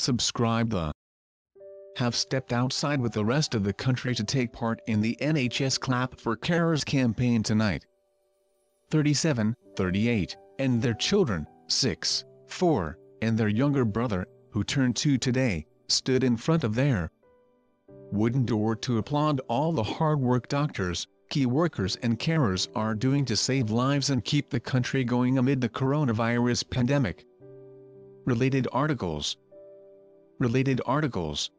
subscribe the have stepped outside with the rest of the country to take part in the NHS Clap for Carers campaign tonight. 37, 38, and their children, 6, 4, and their younger brother, who turned 2 today, stood in front of their wooden door to applaud all the hard work doctors, key workers and carers are doing to save lives and keep the country going amid the coronavirus pandemic. Related articles Related articles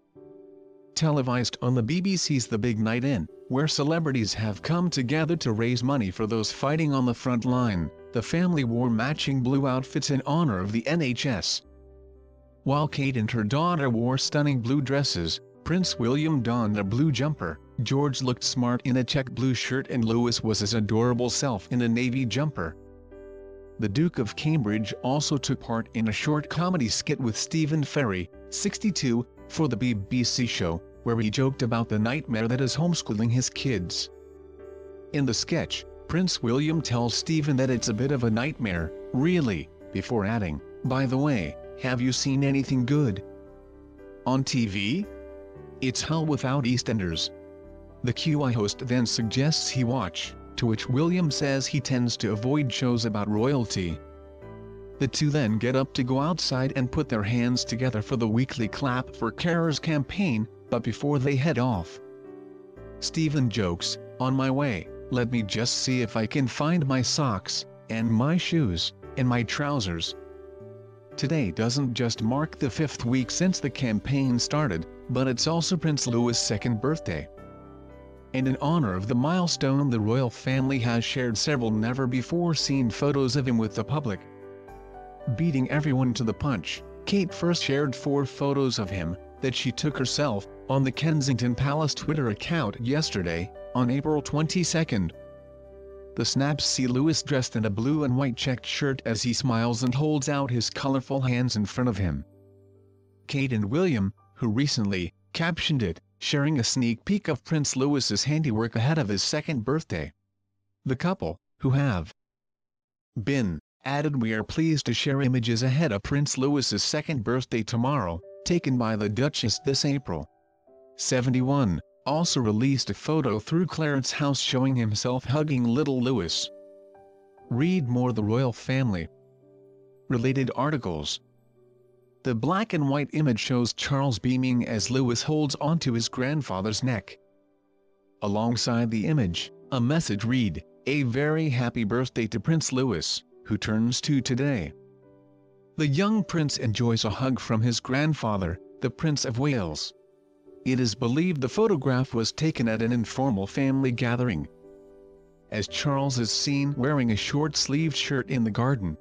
Televised on the BBC's The Big Night In, where celebrities have come together to raise money for those fighting on the front line, the family wore matching blue outfits in honor of the NHS. While Kate and her daughter wore stunning blue dresses, Prince William donned a blue jumper, George looked smart in a check blue shirt and Louis was his adorable self in a navy jumper. The Duke of Cambridge also took part in a short comedy skit with Stephen Fry, 62, for the BBC show, where he joked about the nightmare that is homeschooling his kids. In the sketch, Prince William tells Stephen that it's a bit of a nightmare, really, before adding, by the way, have you seen anything good? On TV? It's hell without EastEnders. The QI host then suggests he watch, to which William says he tends to avoid shows about royalty. The two then get up to go outside and put their hands together for the weekly Clap for Carers campaign, but before they head off, Stephen jokes, on my way, let me just see if I can find my socks, and my shoes, and my trousers. Today doesn't just mark the fifth week since the campaign started, but it's also Prince Louis' second birthday. And in honor of the milestone the royal family has shared several never-before-seen photos of him with the public. Beating everyone to the punch, Kate first shared four photos of him, that she took herself, on the Kensington Palace Twitter account yesterday, on April 22. The snaps see Louis dressed in a blue and white checked shirt as he smiles and holds out his colorful hands in front of him. Kate and William, who recently captioned it, sharing a sneak peek of Prince Louis's handiwork ahead of his second birthday. The couple, who have been, added we are pleased to share images ahead of Prince Louis's second birthday tomorrow, taken by the Duchess this April. 71, also released a photo through Clarence House showing himself hugging little Louis. Read more The Royal Family. Related articles. The black and white image shows Charles beaming as Louis holds onto his grandfather's neck. Alongside the image, a message read, A very happy birthday to Prince Louis, who turns two today. The young prince enjoys a hug from his grandfather, the Prince of Wales. It is believed the photograph was taken at an informal family gathering. As Charles is seen wearing a short-sleeved shirt in the garden,